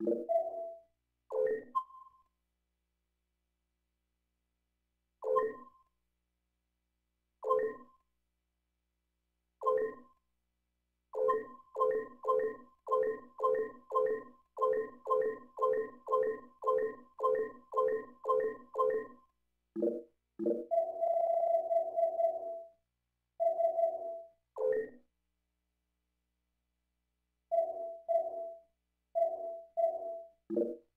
you. You